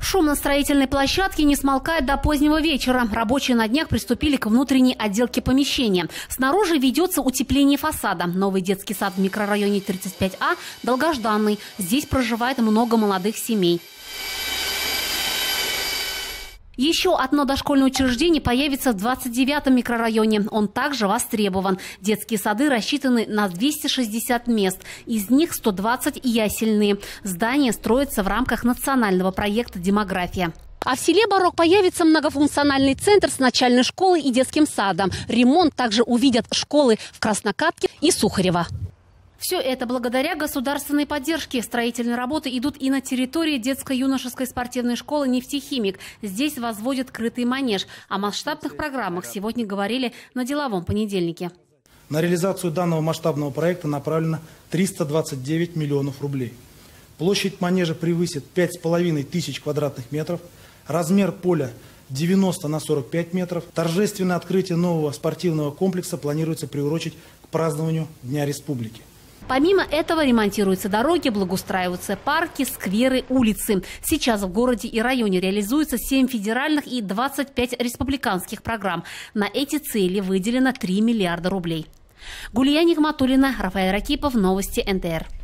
Шум на строительной площадке не смолкает до позднего вечера. Рабочие на днях приступили к внутренней отделке помещения. Снаружи ведется утепление фасада. Новый детский сад в микрорайоне 35А долгожданный. Здесь проживает много молодых семей. Еще одно дошкольное учреждение появится в 29-м микрорайоне. Он также востребован. Детские сады рассчитаны на 260 мест. Из них 120 ясельные. Здание строится в рамках национального проекта «Демография». А в селе Барок появится многофункциональный центр с начальной школой и детским садом. Ремонт также увидят школы в Краснокатке и Сухарево. Все это благодаря государственной поддержке. Строительные работы идут и на территории детско-юношеской спортивной школы «Нефтехимик». Здесь возводят крытый манеж. О масштабных программах сегодня говорили на деловом понедельнике. На реализацию данного масштабного проекта направлено 329 миллионов рублей. Площадь манежа превысит 5,5 тысяч квадратных метров. Размер поля 90 на 45 метров. Торжественное открытие нового спортивного комплекса планируется приурочить к празднованию Дня Республики. Помимо этого ремонтируются дороги, благоустраиваются парки, скверы, улицы. Сейчас в городе и районе реализуется 7 федеральных и 25 республиканских программ. На эти цели выделено 3 миллиарда рублей. Гулия Нигматулина, Рафаэль Ракипов, Новости НТР.